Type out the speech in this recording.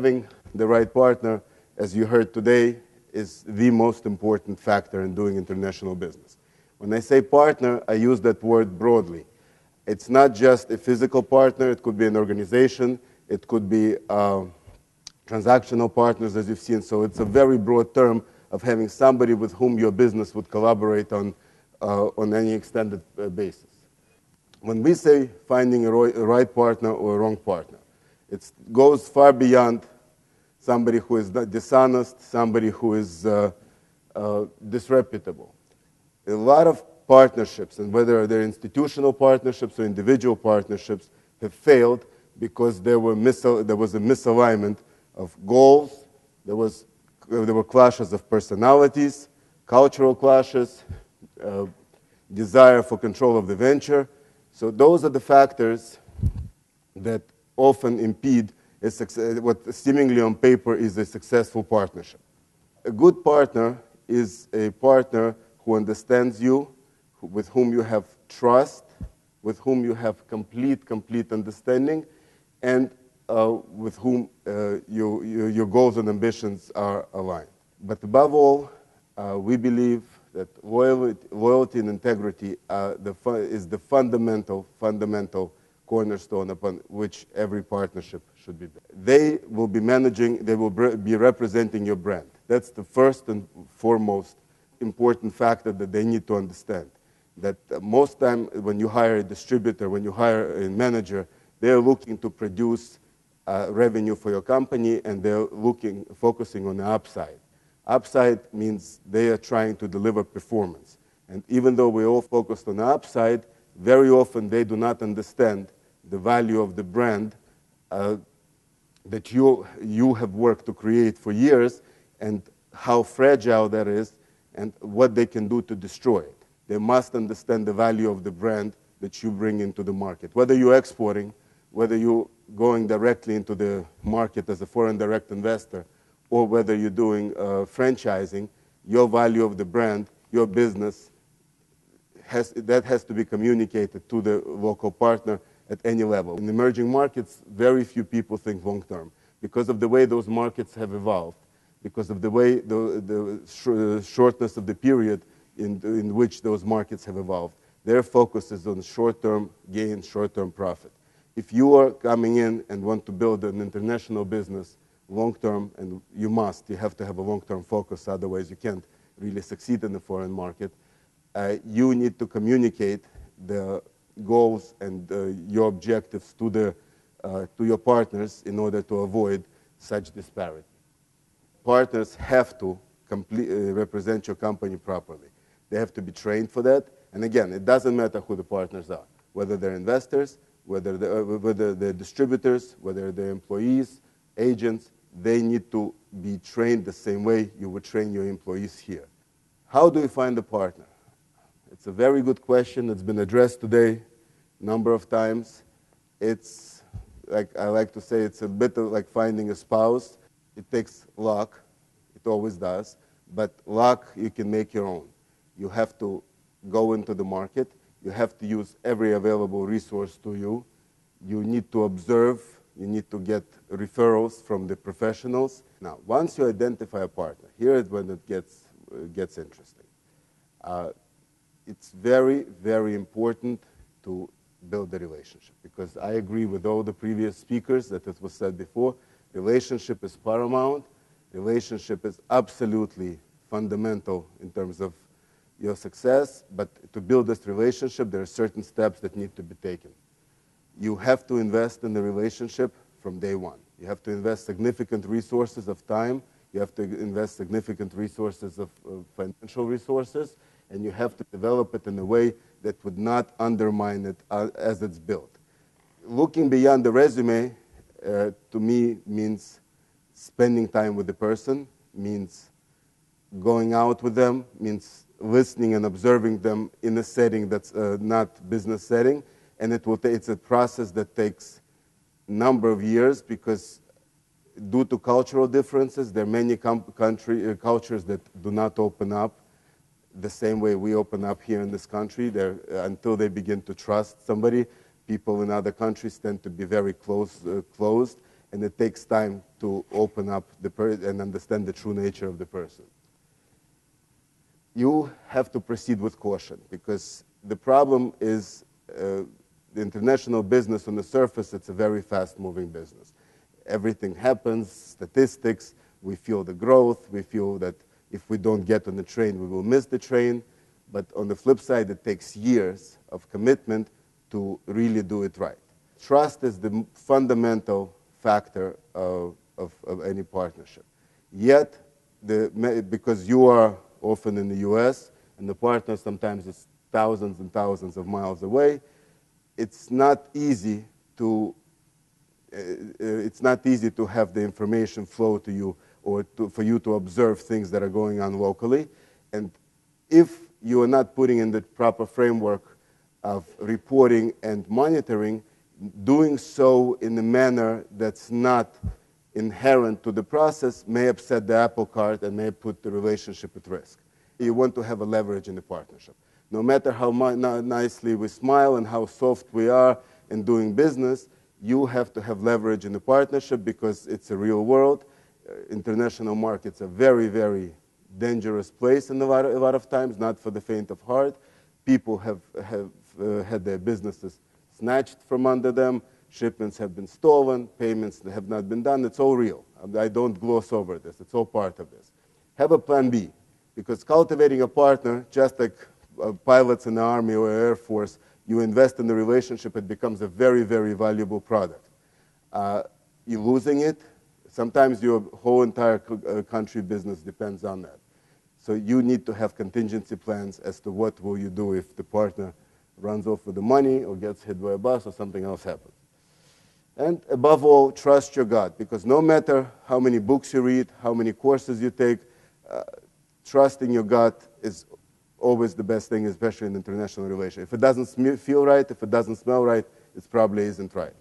having the right partner, as you heard today, is the most important factor in doing international business. When I say partner, I use that word broadly. It's not just a physical partner, it could be an organization, it could be uh, transactional partners, as you've seen. So it's a very broad term of having somebody with whom your business would collaborate on, uh, on any extended uh, basis. When we say finding a, a right partner or a wrong partner, it goes far beyond somebody who is dishonest, somebody who is uh, uh, disreputable. A lot of partnerships, and whether they're institutional partnerships or individual partnerships, have failed because there, were there was a misalignment of goals, there, was, there were clashes of personalities, cultural clashes, uh, desire for control of the venture. So those are the factors that often impede what seemingly on paper is a successful partnership. A good partner is a partner who understands you, with whom you have trust, with whom you have complete, complete understanding, and uh, with whom uh, you, you, your goals and ambitions are aligned. But above all, uh, we believe that loyalty, loyalty and integrity the is the fundamental, fundamental cornerstone upon which every partnership should be built. They will be managing, they will be representing your brand. That's the first and foremost important factor that they need to understand. That most time when you hire a distributor, when you hire a manager, they're looking to produce uh, revenue for your company and they're looking, focusing on the upside. Upside means they are trying to deliver performance. And even though we're all focused on the upside, very often they do not understand the value of the brand uh, that you, you have worked to create for years and how fragile that is and what they can do to destroy it. They must understand the value of the brand that you bring into the market. Whether you're exporting, whether you're going directly into the market as a foreign direct investor, or whether you're doing uh, franchising, your value of the brand, your business, has, that has to be communicated to the local partner at any level. In emerging markets, very few people think long term because of the way those markets have evolved, because of the way the, the sh shortness of the period in, in which those markets have evolved. Their focus is on short term gain, short term profit. If you are coming in and want to build an international business long term, and you must, you have to have a long term focus, otherwise, you can't really succeed in the foreign market. Uh, you need to communicate the goals and uh, your objectives to, the, uh, to your partners in order to avoid such disparity. Partners have to complete, uh, represent your company properly. They have to be trained for that. And again, it doesn't matter who the partners are, whether they're investors, whether they're, whether they're distributors, whether they're employees, agents, they need to be trained the same way you would train your employees here. How do you find a partner? It's a very good question that's been addressed today a number of times. It's, like I like to say, it's a bit like finding a spouse. It takes luck. It always does. But luck you can make your own. You have to go into the market. You have to use every available resource to you. You need to observe. You need to get referrals from the professionals. Now, once you identify a partner, here is when it gets, uh, gets interesting. Uh, it's very, very important to build the relationship because I agree with all the previous speakers that it was said before. Relationship is paramount. Relationship is absolutely fundamental in terms of your success, but to build this relationship, there are certain steps that need to be taken. You have to invest in the relationship from day one. You have to invest significant resources of time. You have to invest significant resources of, of financial resources and you have to develop it in a way that would not undermine it uh, as it's built. Looking beyond the resume, uh, to me, means spending time with the person, means going out with them, means listening and observing them in a setting that's uh, not business setting, and it will it's a process that takes a number of years because due to cultural differences, there are many country, uh, cultures that do not open up the same way we open up here in this country. Uh, until they begin to trust somebody, people in other countries tend to be very close, uh, closed. and it takes time to open up the per- and understand the true nature of the person. You have to proceed with caution because the problem is uh, the international business on the surface, it's a very fast moving business. Everything happens, statistics, we feel the growth, we feel that if we don't get on the train, we will miss the train. But on the flip side, it takes years of commitment to really do it right. Trust is the fundamental factor of, of, of any partnership. Yet, the, because you are often in the US and the partner sometimes is thousands and thousands of miles away, it's not easy to uh, it's not easy to have the information flow to you or to, for you to observe things that are going on locally. And if you are not putting in the proper framework of reporting and monitoring, doing so in a manner that's not inherent to the process may upset the apple cart and may put the relationship at risk. You want to have a leverage in the partnership. No matter how nicely we smile and how soft we are in doing business, you have to have leverage in the partnership because it's a real world. Uh, international markets are very, very dangerous place in a lot, of, a lot of times, not for the faint of heart. People have, have uh, had their businesses snatched from under them, shipments have been stolen, payments have not been done. It's all real. I don't gloss over this, it's all part of this. Have a plan B, because cultivating a partner, just like uh, pilots in the Army or Air Force, you invest in the relationship, it becomes a very, very valuable product. Uh, you're losing it, sometimes your whole entire uh, country business depends on that. So you need to have contingency plans as to what will you do if the partner runs off with the money or gets hit by a bus or something else happens. And above all, trust your gut, because no matter how many books you read, how many courses you take, uh, trusting your gut is always the best thing, especially in international relations. If it doesn't feel right, if it doesn't smell right, it probably isn't right.